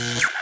Yeah.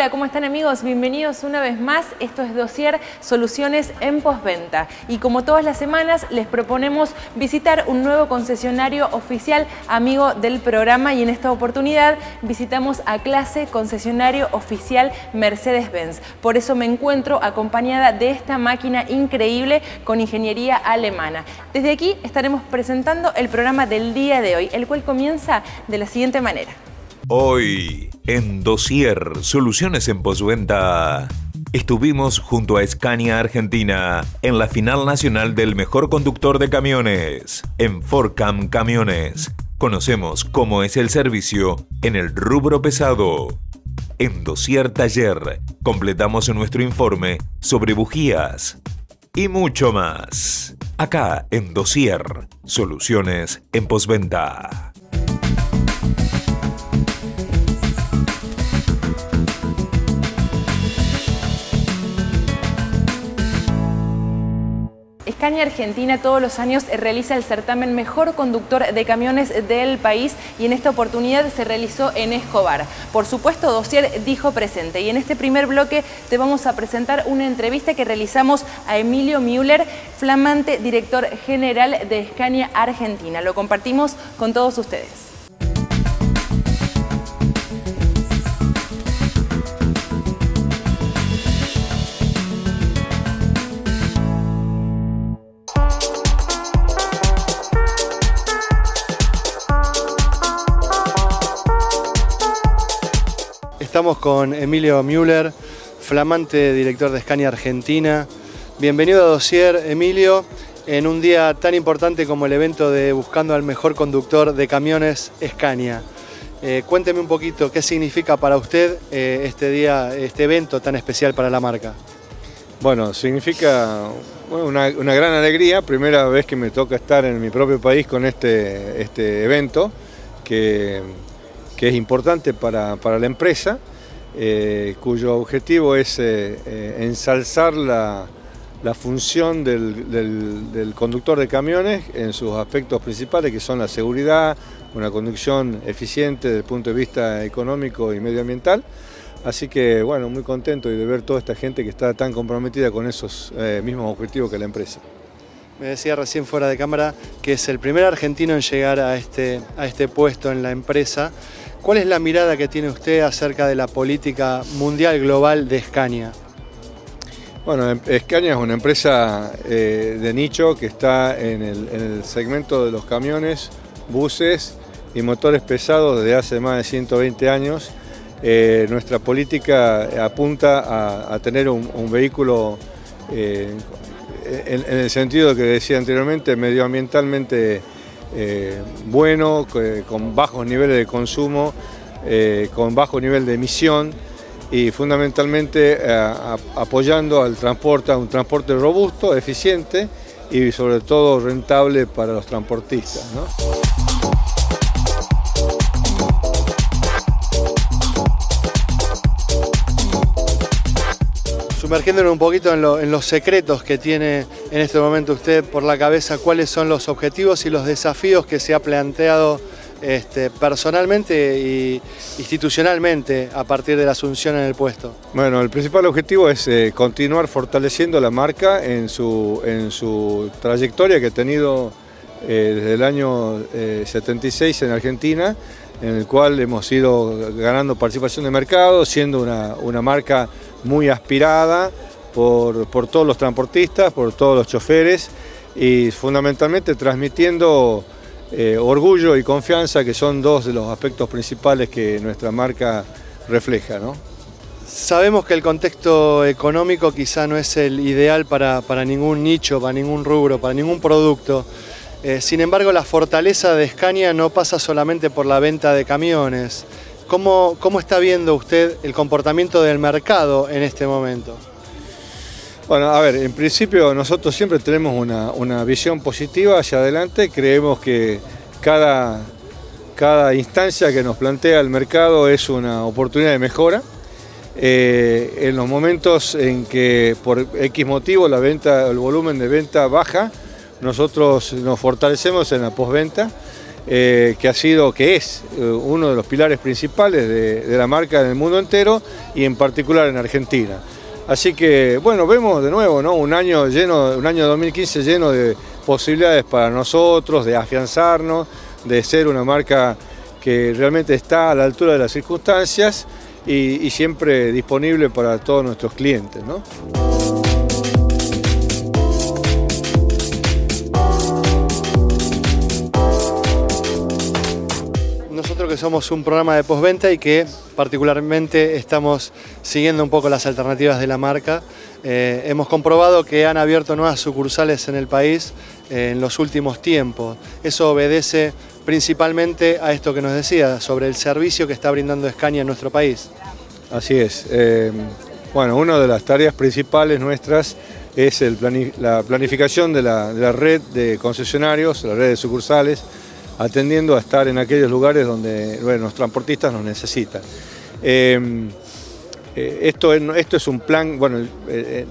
Hola, ¿cómo están amigos? Bienvenidos una vez más. Esto es Dossier Soluciones en Postventa. Y como todas las semanas, les proponemos visitar un nuevo concesionario oficial amigo del programa y en esta oportunidad visitamos a clase concesionario oficial Mercedes-Benz. Por eso me encuentro acompañada de esta máquina increíble con ingeniería alemana. Desde aquí estaremos presentando el programa del día de hoy, el cual comienza de la siguiente manera. Hoy, en Dossier Soluciones en Postventa, estuvimos junto a Scania Argentina en la final nacional del mejor conductor de camiones, en Forcam Camiones. Conocemos cómo es el servicio en el rubro pesado. En Dossier Taller, completamos nuestro informe sobre bujías y mucho más. Acá en Dossier, Soluciones en Postventa. Scania Argentina todos los años realiza el certamen Mejor Conductor de Camiones del país y en esta oportunidad se realizó en Escobar. Por supuesto, Dossier dijo presente y en este primer bloque te vamos a presentar una entrevista que realizamos a Emilio Müller, flamante director general de Scania Argentina. Lo compartimos con todos ustedes. Estamos con Emilio Müller, flamante director de Scania Argentina. Bienvenido a Dossier, Emilio, en un día tan importante como el evento de Buscando al Mejor Conductor de Camiones Scania. Eh, cuénteme un poquito qué significa para usted eh, este día, este evento tan especial para la marca. Bueno, significa una, gran alegría, primera vez que me toca estar en mi propio país con este, este evento, que, es importante para, la empresa, eh, cuyo objetivo es eh, eh, ensalzar la, función del, conductor de camiones en sus aspectos principales, que son la seguridad, una conducción eficiente desde el punto de vista económico y medioambiental, Así que bueno, muy contento de ver toda esta gente que está tan comprometida con esos mismos objetivos que la empresa. Me decía recién fuera de cámara que es el primer argentino en llegar a este, a este puesto en la empresa. ¿Cuál es la mirada que tiene usted acerca de la política mundial global de Scania? Bueno, em, Scania es una empresa eh, de nicho que está en el, en el segmento de los camiones, buses y motores pesados desde hace más de 120 años eh, nuestra política apunta a, tener un, vehículo eh, en, el sentido que decía anteriormente, medioambientalmente eh, bueno, con bajos niveles de consumo, con bajo nivel de emisión y fundamentalmente apoyando al transporte, a un transporte robusto, eficiente y sobre todo rentable para los transportistas. Sumergiéndonos un poquito en, los secretos que tiene en este momento usted por la cabeza, cuáles son los objetivos y los desafíos que se ha planteado este, personalmente e institucionalmente a partir de la asunción en el puesto? Bueno, el principal objetivo es eh, continuar fortaleciendo la marca en su, en su trayectoria que ha tenido eh, desde el año 76 eh, en Argentina, en el cual hemos ido ganando participación de mercado, siendo una, marca muy aspirada por, todos los transportistas, por todos los choferes y fundamentalmente transmitiendo eh, orgullo y confianza, que son dos de los aspectos principales que nuestra marca refleja. ¿no? Sabemos que el contexto económico quizá no es el ideal para, ningún nicho, para ningún rubro, para ningún producto. Eh, sin embargo, la fortaleza de Scania no pasa solamente por la venta de camiones. ¿Cómo, ¿Cómo, está viendo usted el comportamiento del mercado en este momento? Bueno, a ver, en principio nosotros siempre tenemos una, una visión positiva hacia adelante. Creemos que cada, cada instancia que nos plantea el mercado es una oportunidad de mejora. Eh, en los momentos en que por X motivo la venta, el volumen de venta baja, nosotros nos fortalecemos en la postventa, eh, que ha sido, que es eh, uno de los pilares principales de, la marca en el mundo entero y en particular en Argentina. Así que, bueno, vemos de nuevo, ¿no? Un año lleno, un año 2015 lleno de posibilidades para nosotros, de afianzarnos, de ser una marca que realmente está a la altura de las circunstancias y, siempre disponible para todos nuestros clientes. Nosotros somos un programa de postventa y que particularmente estamos siguiendo un poco las alternativas de la marca, eh, hemos comprobado que han abierto nuevas sucursales en el país eh, en los últimos tiempos. Eso obedece principalmente a esto que nos decía, sobre el servicio que está brindando Escaña en nuestro país. Así es. Eh, bueno, una de las tareas principales nuestras es la planificación de la, red de concesionarios, la red de sucursales, atendiendo a estar en aquellos lugares donde los transportistas nos necesitan. Eh, eh, esto, esto, es un plan bueno,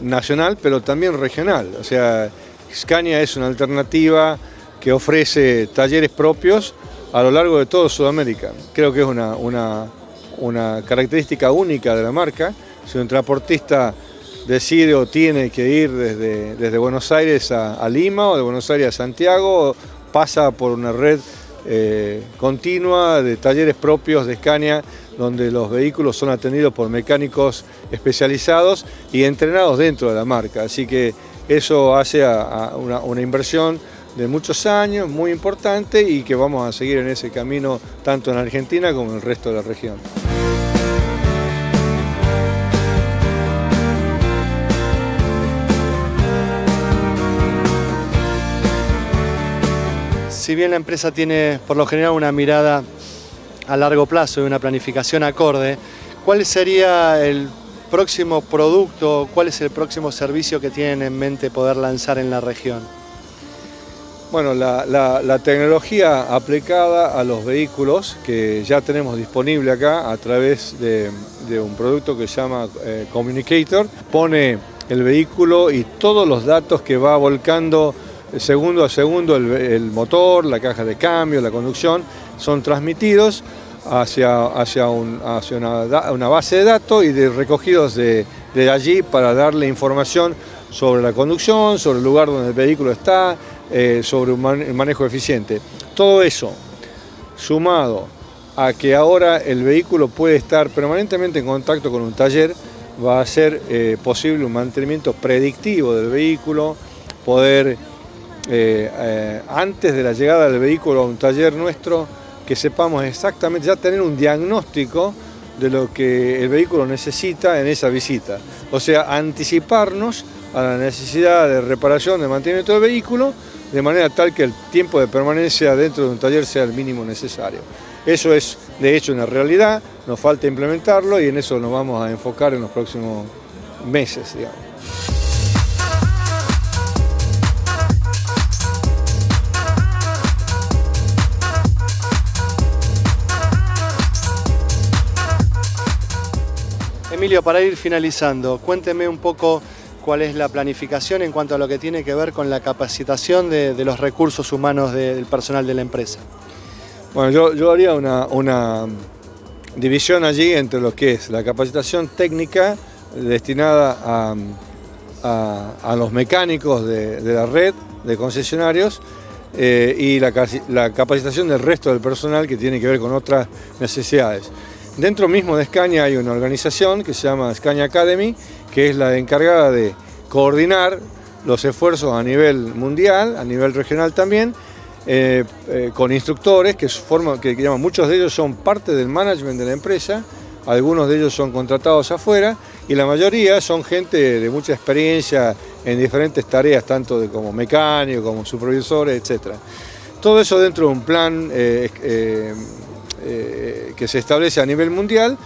nacional, pero también regional. O sea, Scania es una alternativa que ofrece talleres propios a lo largo de toda Sudamérica. Creo que es una, una, característica única de la marca. Si un transportista decide o tiene que ir desde, desde Buenos Aires a, Lima o de Buenos Aires a Santiago, pasa por una red eh, continua de talleres propios de Scania donde los vehículos son atendidos por mecánicos especializados y entrenados dentro de la marca. Así que eso hace una, una inversión de muchos años, muy importante y que vamos a seguir en ese camino tanto en Argentina como en el resto de la región. Si bien la empresa tiene por lo general una mirada a largo plazo y una planificación acorde, ¿cuál sería el próximo producto, cuál es el próximo servicio que tienen en mente poder lanzar en la región? Bueno, la, tecnología aplicada a los vehículos que ya tenemos disponible acá a través de, un producto que se llama eh, Communicator, pone el vehículo y todos los datos que va volcando segundo a segundo el, motor, la caja de cambio, la conducción, son transmitidos hacia, hacia, una, base de datos y de, recogidos de, de allí para darle información sobre la conducción, sobre el lugar donde el vehículo está, eh, sobre un manejo eficiente. Todo eso, sumado a que ahora el vehículo puede estar permanentemente en contacto con un taller, va a ser eh, posible un mantenimiento predictivo del vehículo, poder, eh, antes de la llegada del vehículo a un taller nuestro, que sepamos exactamente, ya tener un diagnóstico de lo que el vehículo necesita en esa visita. O sea, anticiparnos a la necesidad de reparación, de mantenimiento del vehículo, de manera tal que el tiempo de permanencia dentro de un taller sea el mínimo necesario. Eso es de hecho una realidad, nos falta implementarlo y en eso nos vamos a enfocar en los próximos meses. Digamos. Emilio, para ir finalizando, cuénteme un poco cuál es la planificación en cuanto a lo que tiene que ver con la capacitación de, los recursos humanos del personal de la empresa. Bueno, yo, haría una, división allí entre lo que es la capacitación técnica destinada a, los mecánicos de, la red de concesionarios eh, y la, capacitación del resto del personal que tiene que ver con otras necesidades. Dentro mismo de Scania hay una organización que se llama Scania Academy, que es la encargada de coordinar los esfuerzos a nivel mundial, a nivel regional también, eh, eh, con instructores que, forman, que, llaman, muchos de ellos son parte del management de la empresa, algunos de ellos son contratados afuera y la mayoría son gente de mucha experiencia en diferentes tareas, tanto de como mecánico, como supervisores, etc. Todo eso dentro de un plan eh, que se establece a nivel mundial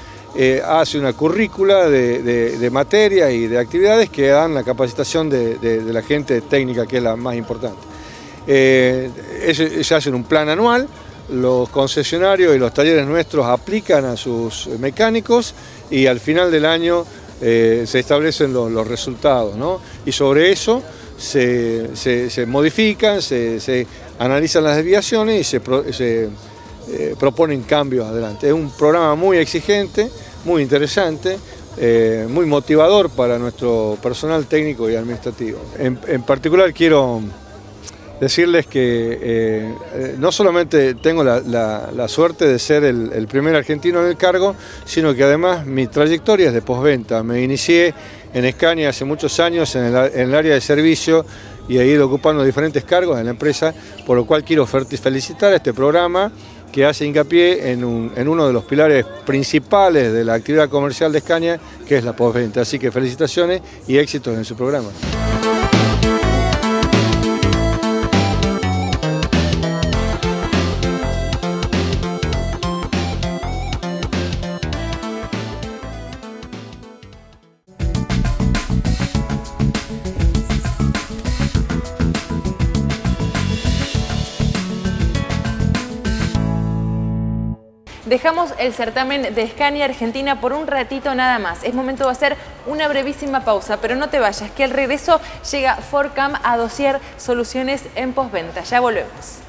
hace una currícula de, materia y de actividades que dan la capacitación de, la gente técnica, que es la más importante. Eh, se hace un plan anual, los concesionarios y los talleres nuestros aplican a sus mecánicos y al final del año eh, se establecen los, resultados. Y sobre eso se, modifican, se, analizan las desviaciones y se, eh, proponen cambios adelante. Es un programa muy exigente, muy interesante, muy motivador para nuestro personal técnico y administrativo. en particular quiero decirles que eh, eh, no solamente tengo la, suerte de ser el, primer argentino en el cargo, sino que además mi trayectoria es de postventa. Me inicié en Escania hace muchos años en el, área de servicio y he ido ocupando diferentes cargos en la empresa, por lo cual quiero felicitar a este programa que hace hincapié en, en uno de los pilares principales de la actividad comercial de Escania, que es la postventa. Así que felicitaciones y éxitos en su programa. Dejamos el certamen de Scania Argentina por un ratito nada más. Es momento de hacer una brevísima pausa, pero no te vayas, que al regreso llega Forcam a dosier soluciones en postventa. Ya volvemos.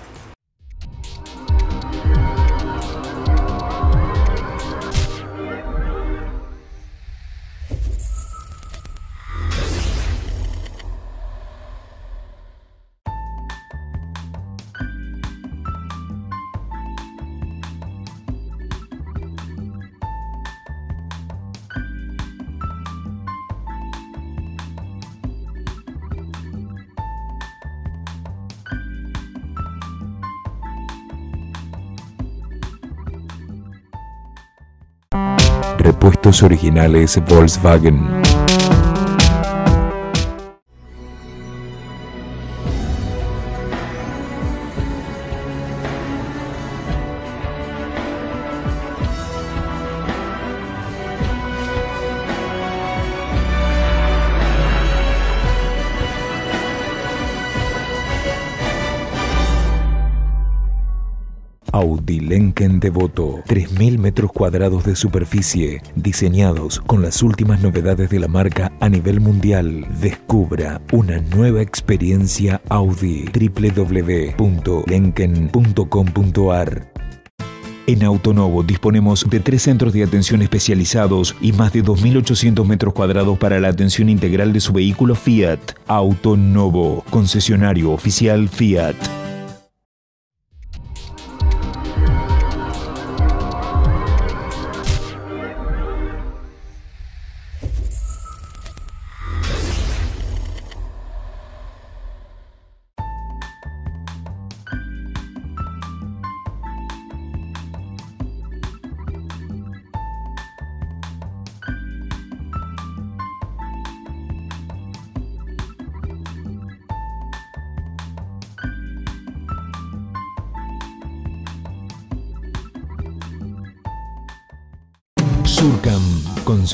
Repuestos originales Volkswagen. Audi Lenken Devoto, 3.000 metros cuadrados de superficie, diseñados con las últimas novedades de la marca a nivel mundial. Descubra una nueva experiencia Audi. www.lenken.com.ar en Autonovo disponemos de tres centros de atención especializados y más de 2.800 metros cuadrados para la atención integral de su vehículo Fiat. Autonovo, concesionario oficial Fiat.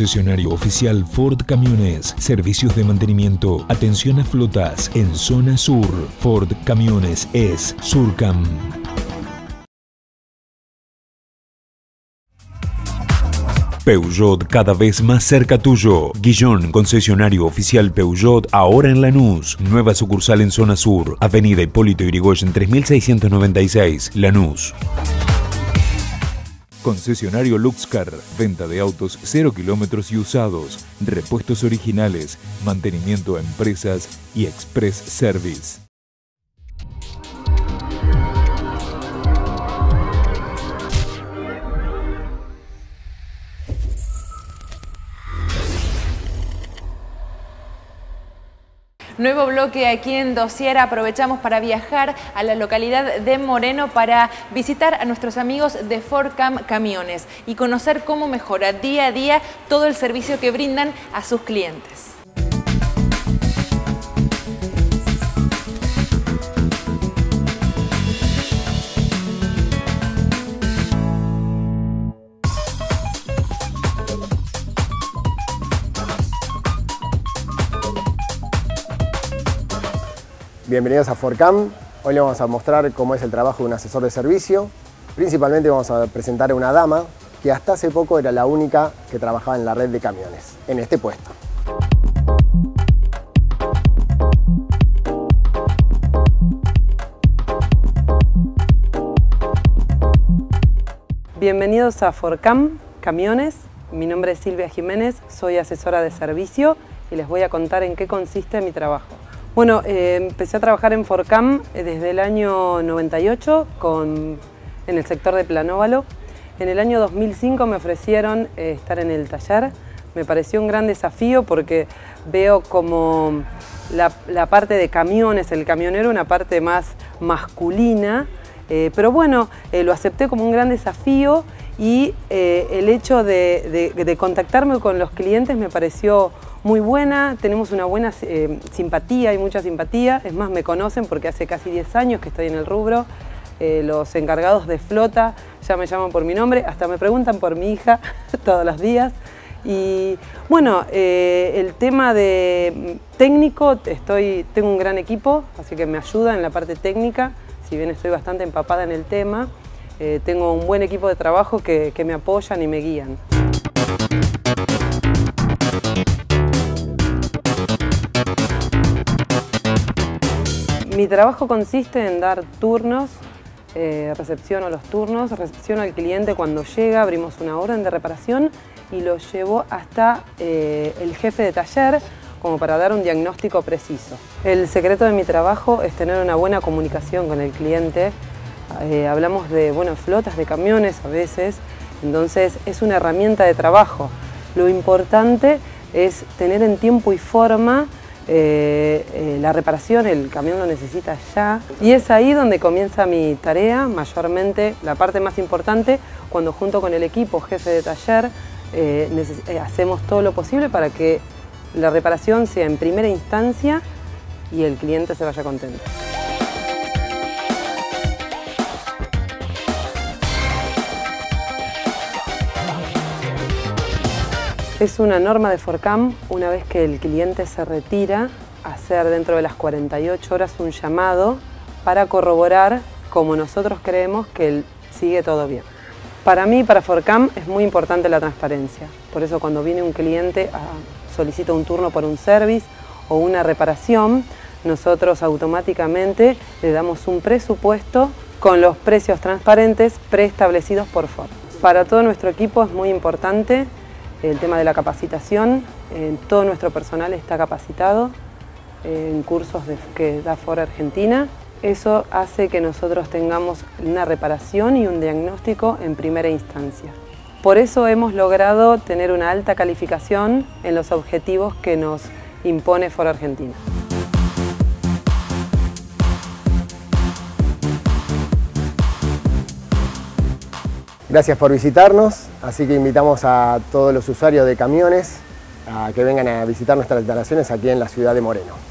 Concesionario oficial Ford Camiones, servicios de mantenimiento, atención a flotas en zona sur. Ford Camiones es Surcam. Peugeot cada vez más cerca tuyo. Guillón, concesionario oficial Peugeot, ahora en Lanús. Nueva sucursal en zona sur. Avenida Hipólito Yrigoyen 3696, Lanús. Concesionario Luxcar, venta de autos 0 kilómetros y usados, repuestos originales, mantenimiento a empresas y express service. Nuevo bloque aquí en Dosier. Aprovechamos para viajar a la localidad de Moreno para visitar a nuestros amigos de Forcam Camiones y conocer cómo mejora día a día todo el servicio que brindan a sus clientes. Bienvenidos a Forcam. Hoy les vamos a mostrar cómo es el trabajo de un asesor de servicio. Principalmente vamos a presentar a una dama que hasta hace poco era la única que trabajaba en la red de camiones, en este puesto. Bienvenidos a Forcam Camiones. Mi nombre es Silvia Jiménez, soy asesora de servicio y les voy a contar en qué consiste mi trabajo. Bueno, eh, empecé a trabajar en Forcam eh, desde el año 98 con, en el sector de Planóvalo. En el año 2005 me ofrecieron eh, estar en el taller. Me pareció un gran desafío porque veo como la, parte de camiones, el camionero, una parte más masculina. pero bueno, lo acepté como un gran desafío y el hecho de contactarme con los clientes me pareció muy buena, tenemos una buena eh, simpatía y mucha simpatía, es más me conocen porque hace casi 10 años que estoy en el rubro, eh, los encargados de flota ya me llaman por mi nombre, hasta me preguntan por mi hija todos los días. Y bueno, eh, el tema de técnico, estoy, tengo un gran equipo, así que me ayuda en la parte técnica, si bien estoy bastante empapada en el tema, tengo un buen equipo de trabajo que me apoyan y me guían. Mi trabajo consiste en dar turnos, eh, recepciono los turnos, recepciono al cliente cuando llega, abrimos una orden de reparación y lo llevo hasta eh, el jefe de taller como para dar un diagnóstico preciso. El secreto de mi trabajo es tener una buena comunicación con el cliente. Eh, hablamos de bueno, flotas de camiones a veces, entonces es una herramienta de trabajo. Lo importante es tener en tiempo y forma eh, eh, la reparación, el camión lo necesita ya. Y es ahí donde comienza mi tarea, mayormente la parte más importante, cuando junto con el equipo jefe de taller eh, hacemos todo lo posible para que la reparación sea en primera instancia y el cliente se vaya contento. Es una norma de Forcam, una vez que el cliente se retira, hacer dentro de las 48 horas un llamado para corroborar, como nosotros creemos, que sigue todo bien. Para mí, para Forcam, es muy importante la transparencia. Por eso cuando viene un cliente a, solicita un turno por un service o una reparación, nosotros automáticamente le damos un presupuesto con los precios transparentes preestablecidos por Ford. Para todo nuestro equipo es muy importante el tema de la capacitación, todo nuestro personal está capacitado en cursos que da FOR Argentina. Eso hace que nosotros tengamos una reparación y un diagnóstico en primera instancia. Por eso hemos logrado tener una alta calificación en los objetivos que nos impone FOR Argentina. Gracias por visitarnos, así que invitamos a todos los usuarios de camiones a que vengan a visitar nuestras instalaciones aquí en la ciudad de Moreno.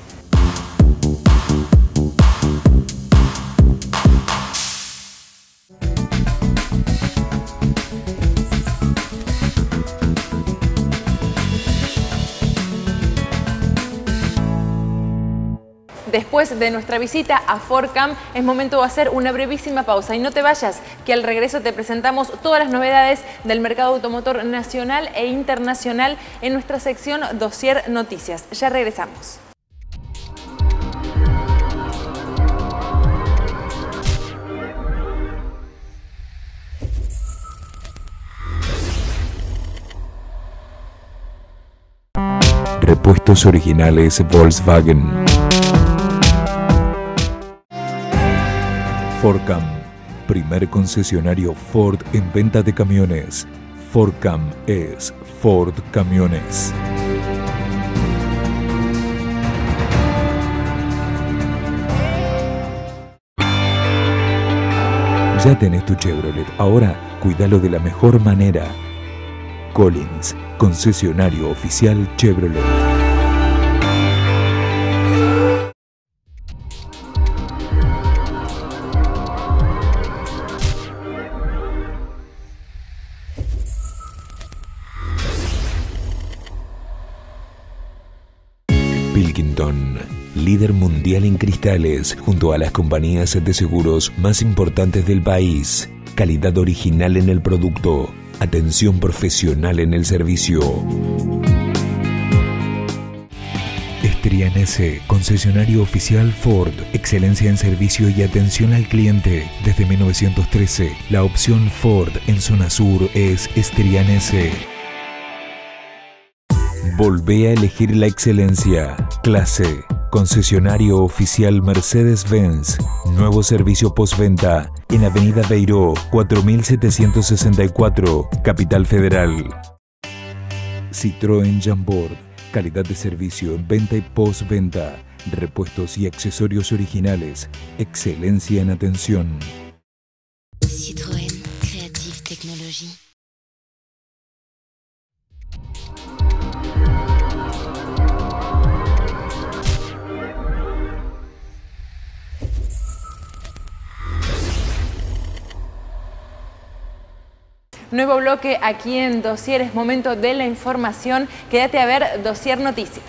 Después de nuestra visita a Forcam es momento de hacer una brevísima pausa y no te vayas que al regreso te presentamos todas las novedades del mercado automotor nacional e internacional en nuestra sección Dossier Noticias. Ya regresamos. Repuestos originales Volkswagen. Forcam, primer concesionario Ford en venta de camiones. Forcam es Ford Camiones. Ya tenés tu Chevrolet, ahora cuídalo de la mejor manera. Collins, concesionario oficial Chevrolet. Líder mundial en cristales, junto a las compañías de seguros más importantes del país. Calidad original en el producto, atención profesional en el servicio. Estrianese, concesionario oficial Ford, excelencia en servicio y atención al cliente. Desde 1913, la opción Ford en zona sur es Estrianese. Volvé a elegir la excelencia. Clase. Concesionario oficial Mercedes-Benz. Nuevo servicio postventa en Avenida Beiró, 4764, Capital Federal. Citroën Jambord. Calidad de servicio en venta y postventa. Repuestos y accesorios originales. Excelencia en atención. Citroën Nuevo bloque aquí en Dossier, es momento de la información. Quédate a ver Dossier Noticias.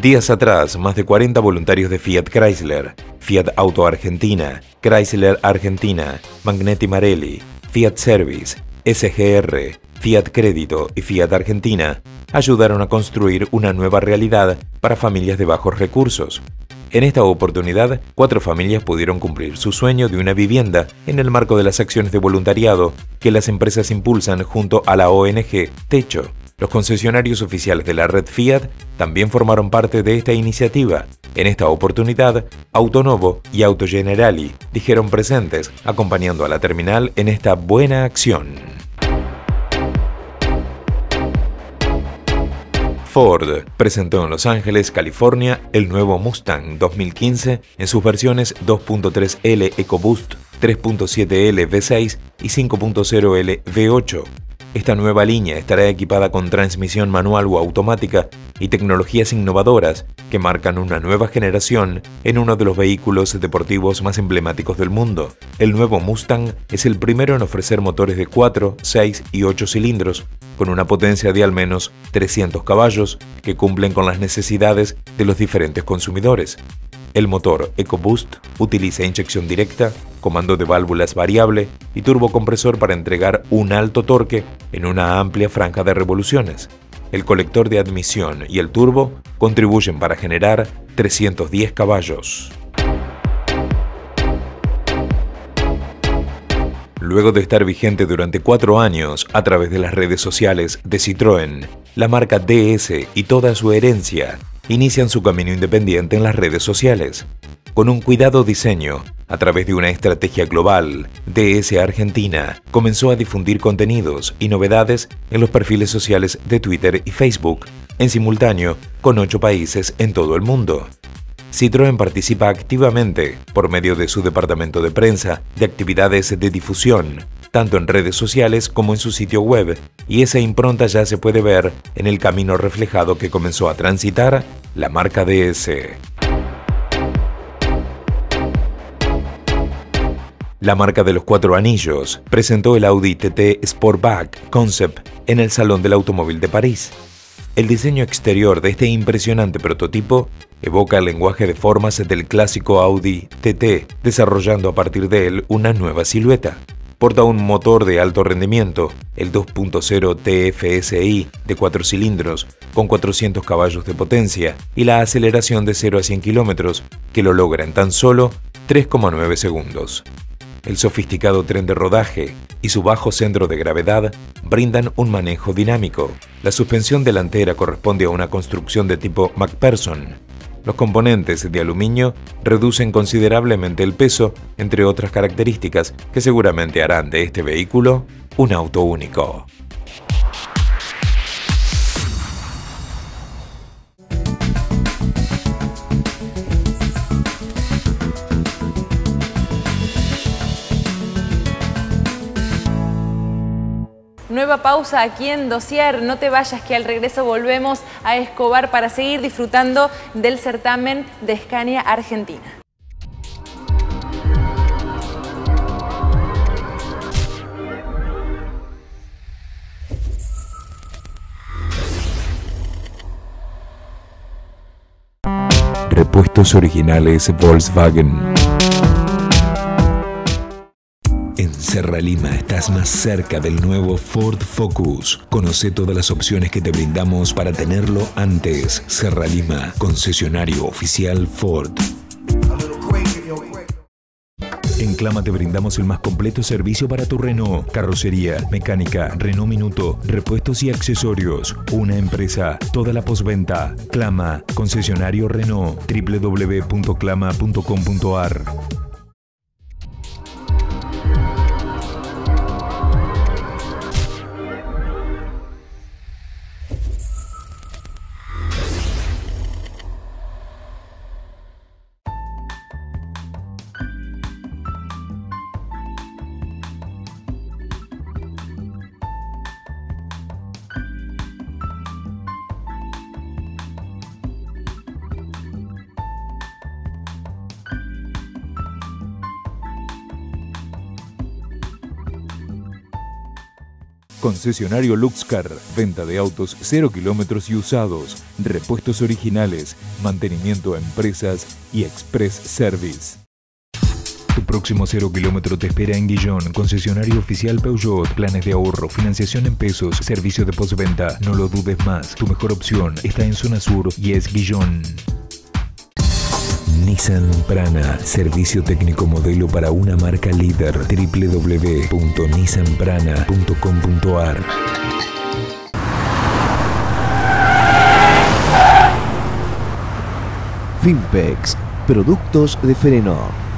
Días atrás, más de 40 voluntarios de Fiat Chrysler, Fiat Auto Argentina, Chrysler Argentina, Magneti Marelli, Fiat Service, SGR, Fiat Crédito y Fiat Argentina ayudaron a construir una nueva realidad para familias de bajos recursos. En esta oportunidad, cuatro familias pudieron cumplir su sueño de una vivienda en el marco de las acciones de voluntariado que las empresas impulsan junto a la ONG Techo. Los concesionarios oficiales de la red Fiat también formaron parte de esta iniciativa. En esta oportunidad, Autonovo y Autogenerali dijeron presentes, acompañando a la terminal en esta buena acción. Ford presentó en Los Ángeles, California, el nuevo Mustang 2015 en sus versiones 2.3L EcoBoost, 3.7L V6 y 5.0L V8. Esta nueva línea estará equipada con transmisión manual o automática y tecnologías innovadoras que marcan una nueva generación en uno de los vehículos deportivos más emblemáticos del mundo. El nuevo Mustang es el primero en ofrecer motores de 4, 6 y 8 cilindros, con una potencia de al menos 300 caballos que cumplen con las necesidades de los diferentes consumidores. El motor EcoBoost utiliza inyección directa, comando de válvulas variable y turbocompresor para entregar un alto torque en una amplia franja de revoluciones. El colector de admisión y el turbo contribuyen para generar 310 caballos. Luego de estar vigente durante cuatro años a través de las redes sociales de Citroën, la marca DS y toda su herencia inician su camino independiente en las redes sociales. Con un cuidado diseño, a través de una estrategia global, DS Argentina comenzó a difundir contenidos y novedades en los perfiles sociales de Twitter y Facebook, en simultáneo con ocho países en todo el mundo. Citroën participa activamente, por medio de su departamento de prensa, de actividades de difusión, tanto en redes sociales como en su sitio web, y esa impronta ya se puede ver en el camino reflejado que comenzó a transitar la marca DS. La marca de los cuatro anillos presentó el Audi TT Sportback Concept en el Salón del Automóvil de París. El diseño exterior de este impresionante prototipo evoca el lenguaje de formas del clásico Audi TT, desarrollando a partir de él una nueva silueta. Porta un motor de alto rendimiento, el 2.0 TFSI de 4 cilindros, con 400 caballos de potencia y la aceleración de 0 a 100 km, que lo logra en tan solo 3,9 segundos. El sofisticado tren de rodaje y su bajo centro de gravedad brindan un manejo dinámico. La suspensión delantera corresponde a una construcción de tipo MacPherson. Los componentes de aluminio reducen considerablemente el peso, entre otras características que seguramente harán de este vehículo un auto único. Nueva pausa aquí en Dossier. No te vayas que al regreso volvemos a Escobar para seguir disfrutando del certamen de Scania Argentina. Repuestos originales Volkswagen. En Serra Lima estás más cerca del nuevo Ford Focus. Conoce todas las opciones que te brindamos para tenerlo antes. Serra Lima, concesionario oficial Ford. En Clama te brindamos el más completo servicio para tu Renault. Carrocería, mecánica, Renault Minuto, repuestos y accesorios. Una empresa. Toda la postventa. Clama, concesionario Renault. www.clama.com.ar Concesionario Luxcar, venta de autos 0 kilómetros y usados, repuestos originales, mantenimiento a empresas y express service. Tu próximo 0 kilómetro te espera en Guillón, concesionario oficial Peugeot, planes de ahorro, financiación en pesos, servicio de postventa. No lo dudes más, tu mejor opción está en zona sur y es Guillón. Nissan Prana, servicio técnico modelo para una marca líder. www.nissanprana.com.ar Finpex, productos de freno.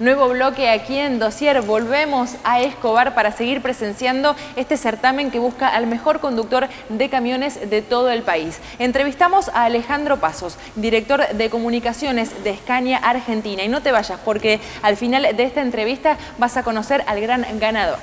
Nuevo bloque aquí en Dossier. Volvemos a Escobar para seguir presenciando este certamen que busca al mejor conductor de camiones de todo el país. Entrevistamos a Alejandro Pasos, director de comunicaciones de Scania Argentina. Y no te vayas porque al final de esta entrevista vas a conocer al gran ganador.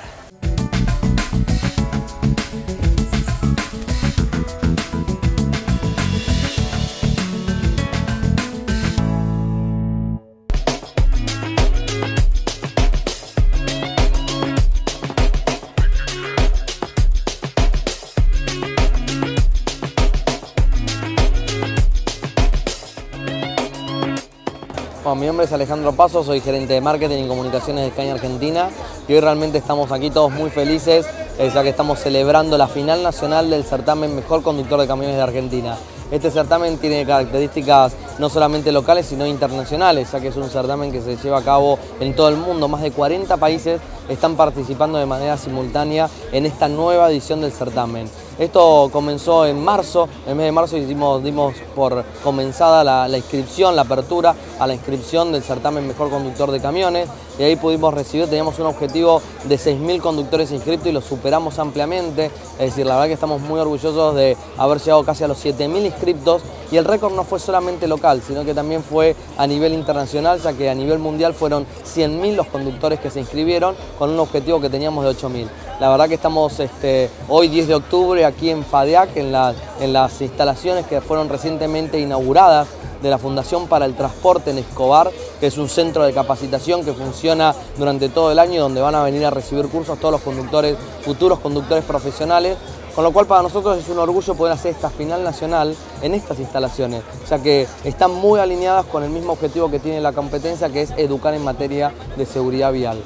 Mi nombre es Alejandro Paso, soy gerente de marketing y comunicaciones de Scania Argentina y hoy realmente estamos aquí todos muy felices eh, ya que estamos celebrando la final nacional del certamen Mejor Conductor de Camiones de Argentina. Este certamen tiene características no solamente locales sino internacionales, ya que es un certamen que se lleva a cabo en todo el mundo. Más de 40 países están participando de manera simultánea en esta nueva edición del certamen. Esto comenzó en marzo, en el mes de marzo dimos por comenzada la, inscripción, la apertura a la inscripción del certamen Mejor Conductor de Camiones y ahí pudimos recibir, teníamos un objetivo de 6.000 conductores inscritos y lo superamos ampliamente, es decir, la verdad que estamos muy orgullosos de haber llegado casi a los 7.000 inscriptos. Y el récord no fue solamente local, sino que también fue a nivel internacional, ya que a nivel mundial fueron 100.000 los conductores que se inscribieron con un objetivo que teníamos de 8.000. La verdad que estamos este, hoy 10 de octubre aquí en FADEAC, en, en las instalaciones que fueron recientemente inauguradas de la Fundación para el Transporte en Escobar, que es un centro de capacitación que funciona durante todo el año, donde van a venir a recibir cursos todos los conductores, futuros conductores profesionales, con lo cual para nosotros es un orgullo poder hacer esta final nacional en estas instalaciones, ya que están muy alineadas con el mismo objetivo que tiene la competencia, que es educar en materia de seguridad vial.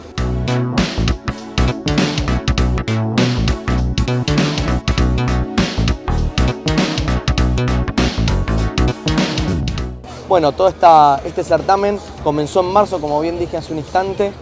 Bueno, todo este certamen comenzó en marzo, como bien dije hace un instante,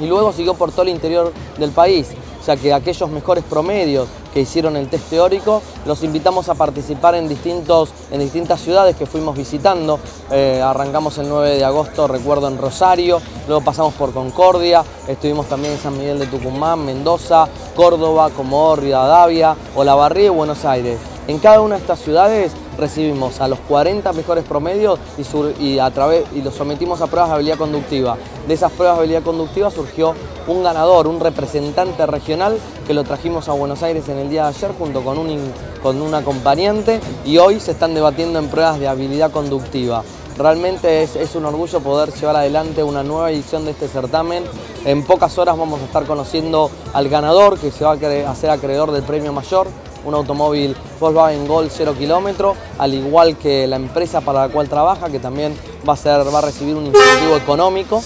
y luego siguió por todo el interior del país, ya que aquellos mejores promedios que hicieron el test teórico, los invitamos a participar en, distintos, en distintas ciudades que fuimos visitando. Eh, arrancamos el 9 de agosto, recuerdo, en Rosario, luego pasamos por Concordia, estuvimos también en San Miguel de Tucumán, Mendoza, Córdoba, Comodoro, Rivadavia, Olavarría y Buenos Aires. En cada una de estas ciudades recibimos a los 40 mejores promedios y, a través, y los sometimos a pruebas de habilidad conductiva. De esas pruebas de habilidad conductiva surgió un ganador, un representante regional que lo trajimos a Buenos Aires en el día de ayer junto con un, con un acompañante y hoy se están debatiendo en pruebas de habilidad conductiva. Realmente es, es, un orgullo poder llevar adelante una nueva edición de este certamen. En pocas horas vamos a estar conociendo al ganador que se va a hacer acreedor del premio mayor un automóvil Volkswagen Gol 0 kilómetro, al igual que la empresa para la cual trabaja, que también va a, ser, va a recibir un incentivo económico.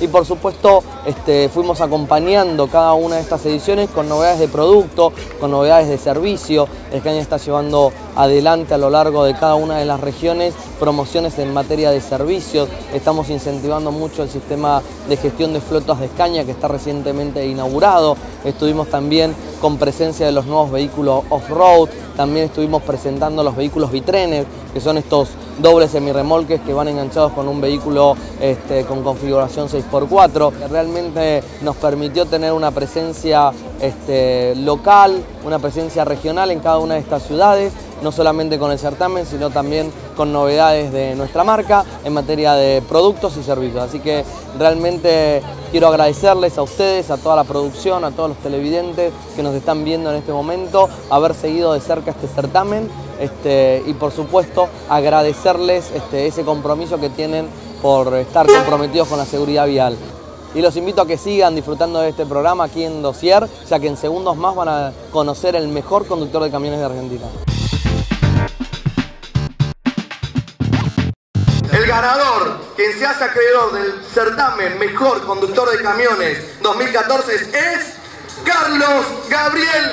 y por supuesto este, fuimos acompañando cada una de estas ediciones con novedades de producto, con novedades de servicio. Scania está llevando adelante a lo largo de cada una de las regiones promociones en materia de servicios. Estamos incentivando mucho el sistema de gestión de flotas de Escaña que está recientemente inaugurado. Estuvimos también con presencia de los nuevos vehículos off-road. También estuvimos presentando los vehículos bitrenes, que son estos dobles semirremolques que van enganchados con un vehículo este, con configuración 6x4. Realmente nos permitió tener una presencia este, local, una presencia regional en cada una de estas ciudades, no solamente con el certamen, sino también con novedades de nuestra marca en materia de productos y servicios. Así que realmente quiero agradecerles a ustedes, a toda la producción, a todos los televidentes que nos están viendo en este momento, haber seguido de cerca este certamen este, y por supuesto agradecerles este, ese compromiso que tienen por estar comprometidos con la seguridad vial. Y los invito a que sigan disfrutando de este programa aquí en Dossier, ya que en segundos más van a conocer el mejor conductor de camiones de Argentina. Ganador, quien se hace acreedor del certamen Mejor Conductor de Camiones 2014 es Carlos Gabriel.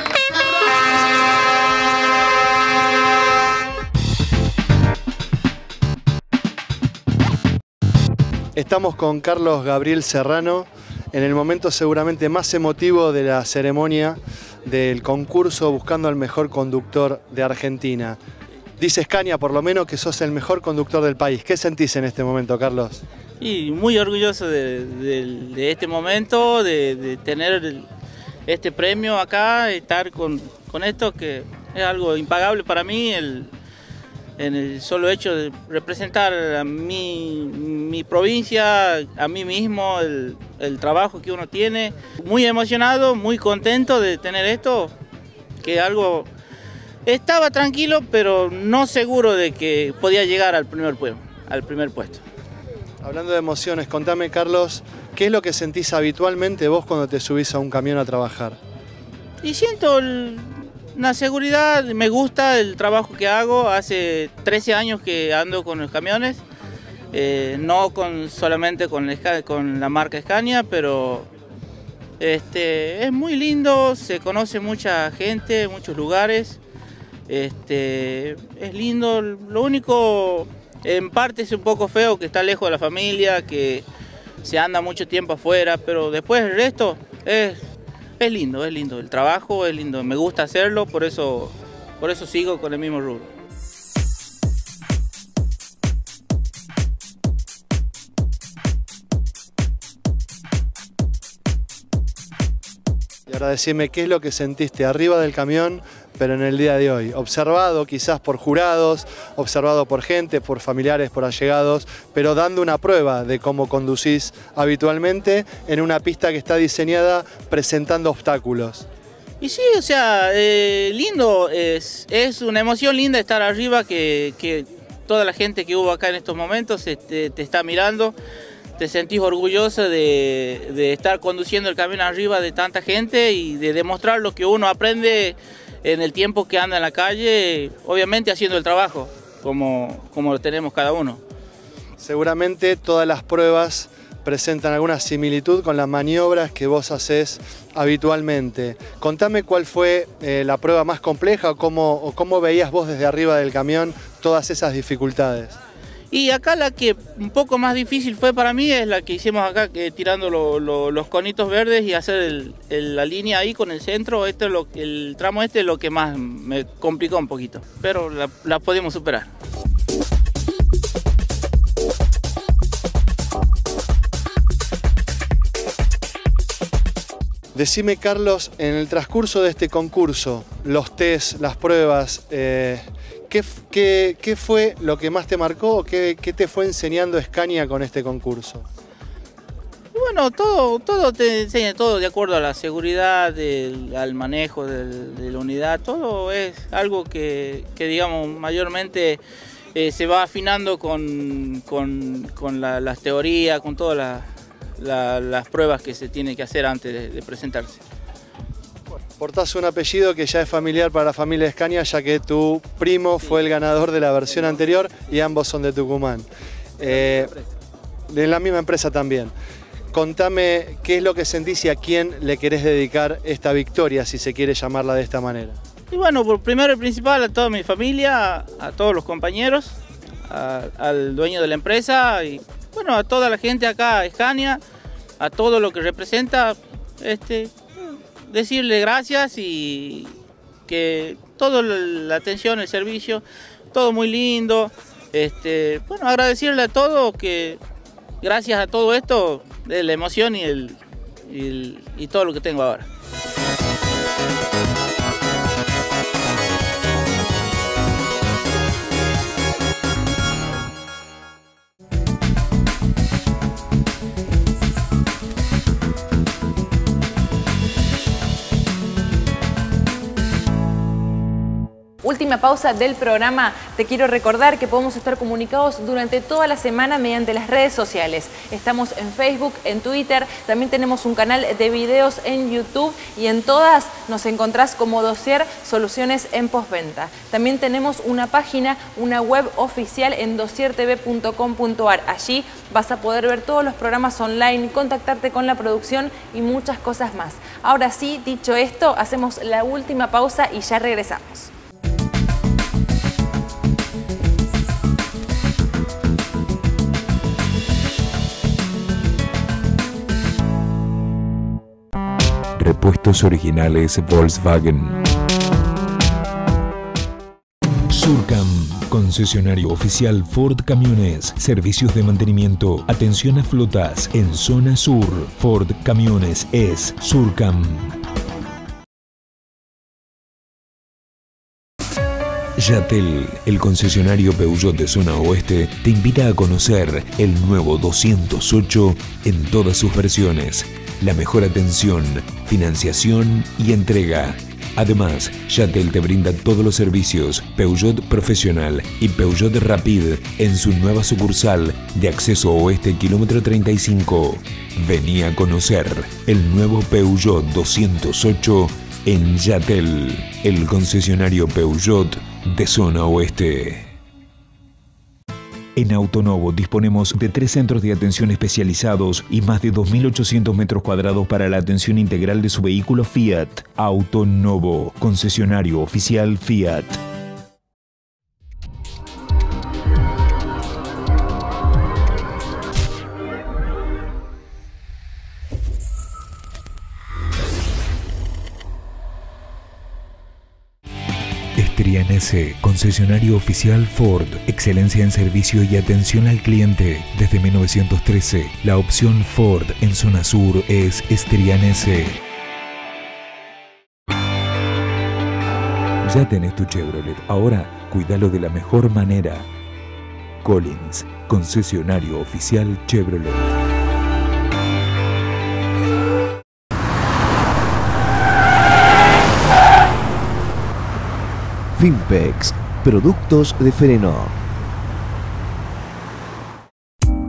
Estamos con Carlos Gabriel Serrano en el momento seguramente más emotivo de la ceremonia del concurso Buscando al Mejor Conductor de Argentina. Dice Escaña, por lo menos, que sos el mejor conductor del país. ¿Qué sentís en este momento, Carlos? Y muy orgulloso de, este momento, de, tener este premio acá, estar con, con esto que es algo impagable para mí, el, en el solo hecho de representar a mi, provincia, a mí mismo, el, trabajo que uno tiene. Muy emocionado, muy contento de tener esto, que algo... Estaba tranquilo, pero no seguro de que podía llegar al primer, al primer puesto. Hablando de emociones, contame Carlos, ¿qué es lo que sentís habitualmente vos cuando te subís a un camión a trabajar? Y siento el, una seguridad, me gusta el trabajo que hago, hace 13 años que ando con los camiones, eh, no con, solamente con, con la marca Scania, pero este, es muy lindo, se conoce mucha gente, muchos lugares, este, es lindo, lo único en parte es un poco feo que está lejos de la familia, que se anda mucho tiempo afuera, pero después el resto es es lindo, es lindo. El trabajo es lindo, me gusta hacerlo, por eso, por eso sigo con el mismo rubro. Y ahora decime qué es lo que sentiste arriba del camión pero en el día de hoy. Observado quizás por jurados, observado por gente, por familiares, por allegados, pero dando una prueba de cómo conducís habitualmente en una pista que está diseñada presentando obstáculos. Y sí, o sea, eh, lindo, es, es, una emoción linda estar arriba, que, toda la gente que hubo acá en estos momentos te, te está mirando, te sentís orgulloso de, de estar conduciendo el camión arriba de tanta gente y de demostrar lo que uno aprende en el tiempo que anda en la calle, obviamente haciendo el trabajo, como, como lo tenemos cada uno. Seguramente todas las pruebas presentan alguna similitud con las maniobras que vos haces habitualmente. Contame cuál fue eh, la prueba más compleja o cómo, o cómo veías vos desde arriba del camión todas esas dificultades. Y acá la que un poco más difícil fue para mí es la que hicimos acá, que tirando los conitos verdes y hacer la línea ahí con el centro. Este el tramo este es lo que más me complicó un poquito, pero la, la podemos superar. Decime, Carlos, en el transcurso de este concurso, los test, las pruebas, eh, ¿qué, fue lo que más te marcó o qué, te fue enseñando Scania con este concurso? Bueno, todo, todo te enseña, todo de acuerdo a la seguridad, al manejo de, la unidad, todo es algo que, digamos, mayormente eh, se va afinando con, las teorías, con todas las pruebas que se tiene que hacer antes de, presentarse. Portás un apellido que ya es familiar para la familia Escaña, ya que tu primo fue el ganador de la versión anterior y ambos son de Tucumán. Eh, de la misma empresa también. Contame qué es lo que sentís y a quién le querés dedicar esta victoria, si se quiere llamarla de esta manera. Y bueno, por primero y principal a toda mi familia, a, todos los compañeros, al dueño de la empresa y bueno, a toda la gente acá, Escania, a todo lo que representa, este, decirle gracias y que toda la atención, el servicio, todo muy lindo. Este, bueno, agradecerle a todos que gracias a todo esto, la emoción y, el, y todo lo que tengo ahora. Última pausa del programa, te quiero recordar que podemos estar comunicados durante toda la semana mediante las redes sociales. Estamos en Facebook, en Twitter, también tenemos un canal de videos en YouTube y en todas nos encontrás como dossier Soluciones en Postventa. También tenemos una página, una web oficial en dossiertv.com.ar. Allí vas a poder ver todos los programas online, contactarte con la producción y muchas cosas más. Ahora sí, dicho esto, hacemos la última pausa y ya regresamos. Repuestos originales Volkswagen. Surcam, concesionario oficial Ford Camiones, servicios de mantenimiento, atención a flotas en zona sur. Ford Camiones es Surcam. Yatel, el concesionario Peugeot de zona oeste, te invita a conocer el nuevo 208 en todas sus versiones la mejor atención, financiación y entrega. Además, Yatel te brinda todos los servicios Peugeot Profesional y Peugeot Rapid en su nueva sucursal de acceso oeste kilómetro 35. Vení a conocer el nuevo Peugeot 208 en Yatel, el concesionario Peugeot de zona oeste. En Autonovo disponemos de tres centros de atención especializados y más de 2.800 metros cuadrados para la atención integral de su vehículo Fiat. Autonovo, concesionario oficial Fiat. Concesionario oficial Ford, excelencia en servicio y atención al cliente. Desde 1913, la opción Ford en zona sur es Estrianese. Ya tenés tu Chevrolet, ahora cuídalo de la mejor manera. Collins, concesionario oficial Chevrolet. Finpex, productos de freno.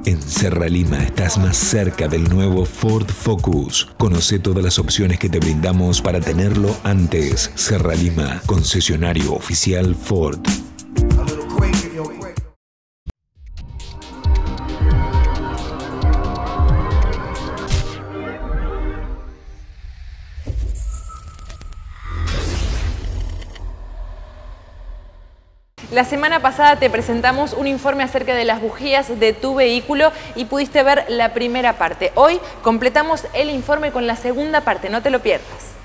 En Serra Lima estás más cerca del nuevo Ford Focus. Conoce todas las opciones que te brindamos para tenerlo antes. Serra Lima, concesionario oficial Ford. La semana pasada te presentamos un informe acerca de las bujías de tu vehículo y pudiste ver la primera parte. Hoy completamos el informe con la segunda parte, no te lo pierdas.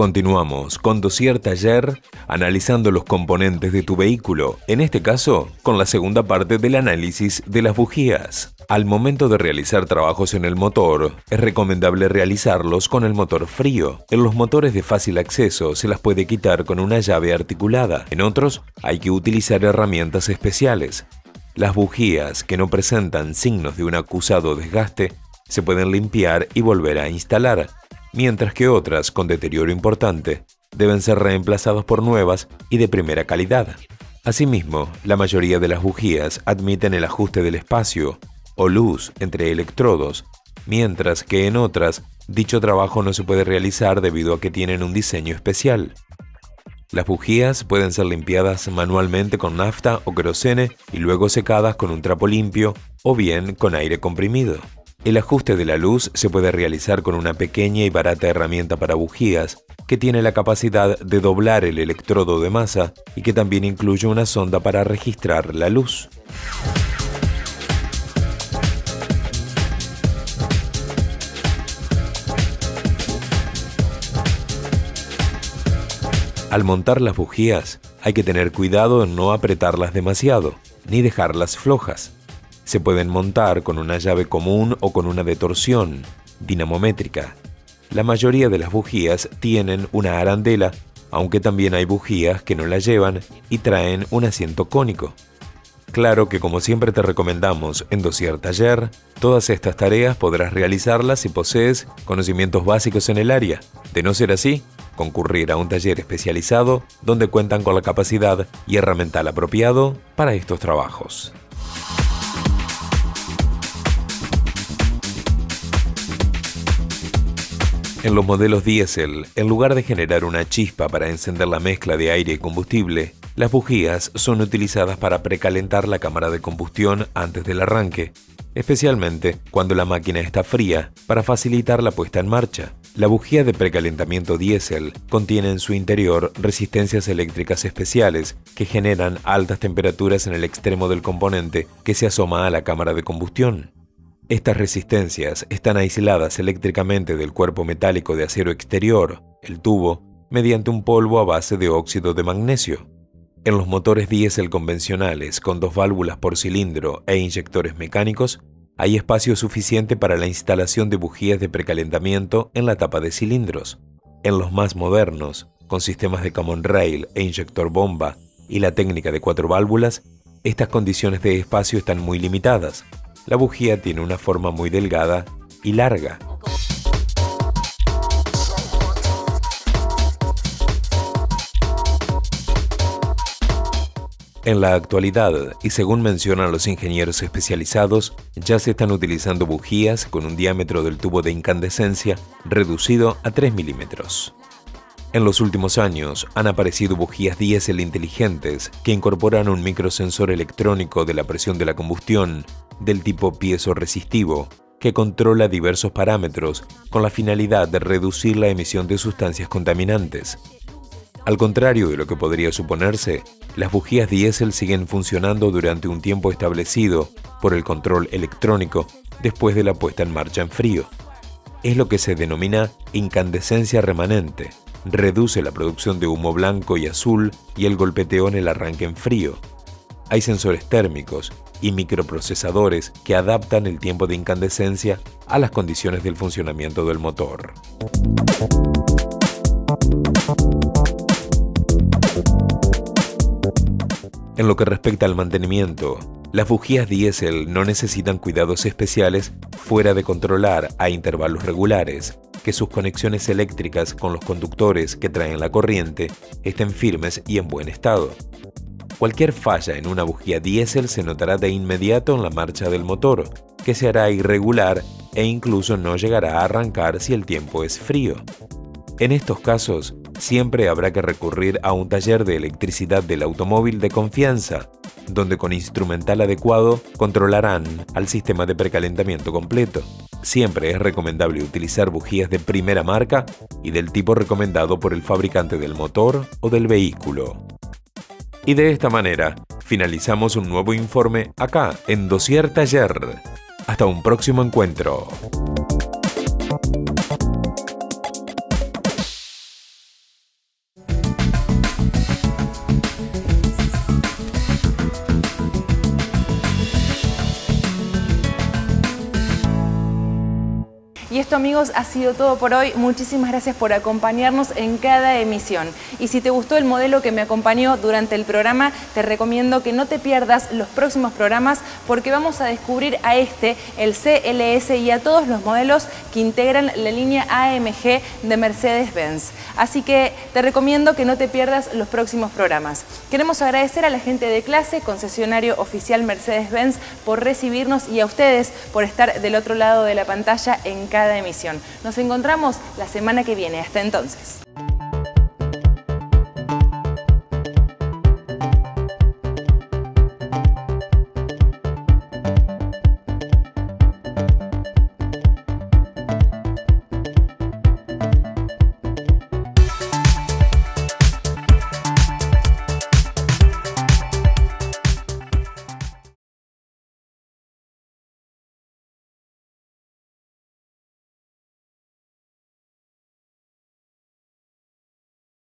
Continuamos con Dossier Taller analizando los componentes de tu vehículo, en este caso con la segunda parte del análisis de las bujías. Al momento de realizar trabajos en el motor, es recomendable realizarlos con el motor frío. En los motores de fácil acceso se las puede quitar con una llave articulada, en otros hay que utilizar herramientas especiales. Las bujías que no presentan signos de un acusado desgaste se pueden limpiar y volver a instalar mientras que otras con deterioro importante deben ser reemplazadas por nuevas y de primera calidad. Asimismo, la mayoría de las bujías admiten el ajuste del espacio o luz entre electrodos, mientras que en otras dicho trabajo no se puede realizar debido a que tienen un diseño especial. Las bujías pueden ser limpiadas manualmente con nafta o querosene y luego secadas con un trapo limpio o bien con aire comprimido. El ajuste de la luz se puede realizar con una pequeña y barata herramienta para bujías que tiene la capacidad de doblar el electrodo de masa y que también incluye una sonda para registrar la luz. Al montar las bujías hay que tener cuidado en no apretarlas demasiado, ni dejarlas flojas. Se pueden montar con una llave común o con una de torsión, dinamométrica. La mayoría de las bujías tienen una arandela, aunque también hay bujías que no la llevan y traen un asiento cónico. Claro que como siempre te recomendamos en Dossier Taller, todas estas tareas podrás realizarlas si posees conocimientos básicos en el área. De no ser así, concurrir a un taller especializado donde cuentan con la capacidad y herramental apropiado para estos trabajos. En los modelos diésel, en lugar de generar una chispa para encender la mezcla de aire y combustible, las bujías son utilizadas para precalentar la cámara de combustión antes del arranque, especialmente cuando la máquina está fría, para facilitar la puesta en marcha. La bujía de precalentamiento diésel contiene en su interior resistencias eléctricas especiales que generan altas temperaturas en el extremo del componente que se asoma a la cámara de combustión. Estas resistencias están aisladas eléctricamente del cuerpo metálico de acero exterior, el tubo, mediante un polvo a base de óxido de magnesio. En los motores diésel convencionales con dos válvulas por cilindro e inyectores mecánicos, hay espacio suficiente para la instalación de bujías de precalentamiento en la tapa de cilindros. En los más modernos, con sistemas de common rail e inyector bomba y la técnica de cuatro válvulas, estas condiciones de espacio están muy limitadas, la bujía tiene una forma muy delgada y larga. En la actualidad, y según mencionan los ingenieros especializados, ya se están utilizando bujías con un diámetro del tubo de incandescencia reducido a 3 milímetros. En los últimos años han aparecido bujías diésel inteligentes que incorporan un microsensor electrónico de la presión de la combustión del tipo piezo resistivo que controla diversos parámetros con la finalidad de reducir la emisión de sustancias contaminantes. Al contrario de lo que podría suponerse, las bujías diésel siguen funcionando durante un tiempo establecido por el control electrónico después de la puesta en marcha en frío. Es lo que se denomina incandescencia remanente. Reduce la producción de humo blanco y azul y el golpeteo en el arranque en frío. Hay sensores térmicos y microprocesadores que adaptan el tiempo de incandescencia a las condiciones del funcionamiento del motor. En lo que respecta al mantenimiento, las bujías diésel no necesitan cuidados especiales fuera de controlar a intervalos regulares que sus conexiones eléctricas con los conductores que traen la corriente estén firmes y en buen estado. Cualquier falla en una bujía diésel se notará de inmediato en la marcha del motor, que se hará irregular e incluso no llegará a arrancar si el tiempo es frío. En estos casos, siempre habrá que recurrir a un taller de electricidad del automóvil de confianza, donde con instrumental adecuado controlarán al sistema de precalentamiento completo. Siempre es recomendable utilizar bujías de primera marca y del tipo recomendado por el fabricante del motor o del vehículo. Y de esta manera, finalizamos un nuevo informe acá en Dossier Taller. Hasta un próximo encuentro. Esto amigos ha sido todo por hoy. Muchísimas gracias por acompañarnos en cada emisión. Y si te gustó el modelo que me acompañó durante el programa, te recomiendo que no te pierdas los próximos programas porque vamos a descubrir a este, el CLS y a todos los modelos que integran la línea AMG de Mercedes-Benz. Así que te recomiendo que no te pierdas los próximos programas. Queremos agradecer a la gente de clase, concesionario oficial Mercedes-Benz, por recibirnos y a ustedes por estar del otro lado de la pantalla en cada emisión. Nos encontramos la semana que viene. Hasta entonces.